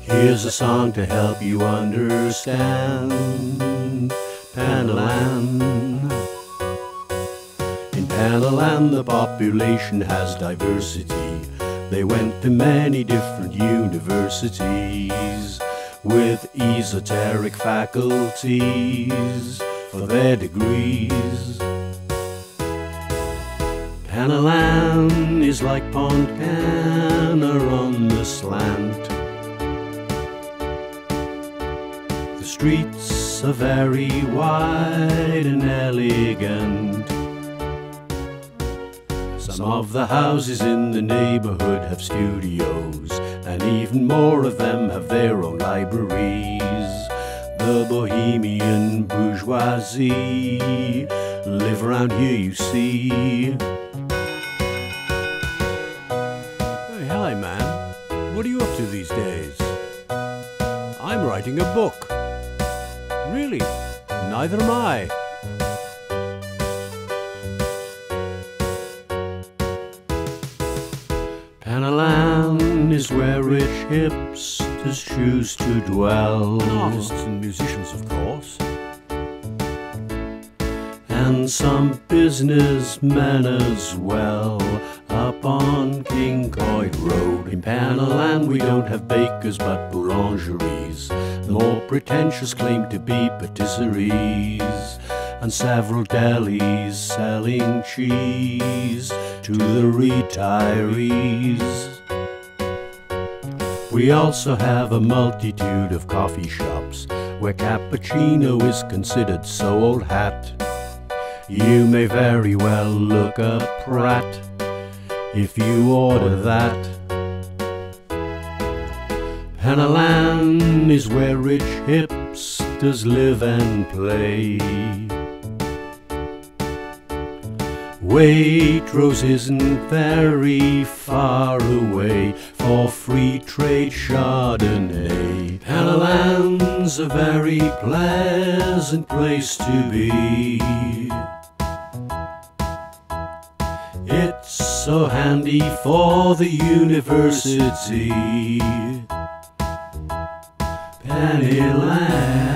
Here's a song to help you understand Penylan. In Penylan, the population has diversity. They went to many different universities with esoteric faculties for their degrees. Penylan is like Pontcanna on the slant. The streets are very wide and elegant. Some of the houses in the neighborhood have studios, and even more of them have their own libraries. The bohemian bourgeoisie live around here, you see. What are you up to these days? I'm writing a book. Really? Neither am I. Penylan is where rich hipsters choose to dwell. Artists and musicians, of course. Some businessmen as well. Up on King Coy Road in Penylan, we don't have bakers but boulangeries. The more pretentious claim to be patisseries, and several delis selling cheese to the retirees. We also have a multitude of coffee shops where cappuccino is considered so old hat. You may very well look a prat if you order that. Penylan is where rich hipsters live and play. Waitrose isn't very far away for free trade Chardonnay. Penylan's a very pleasant place to be. So handy for the university. Penylan.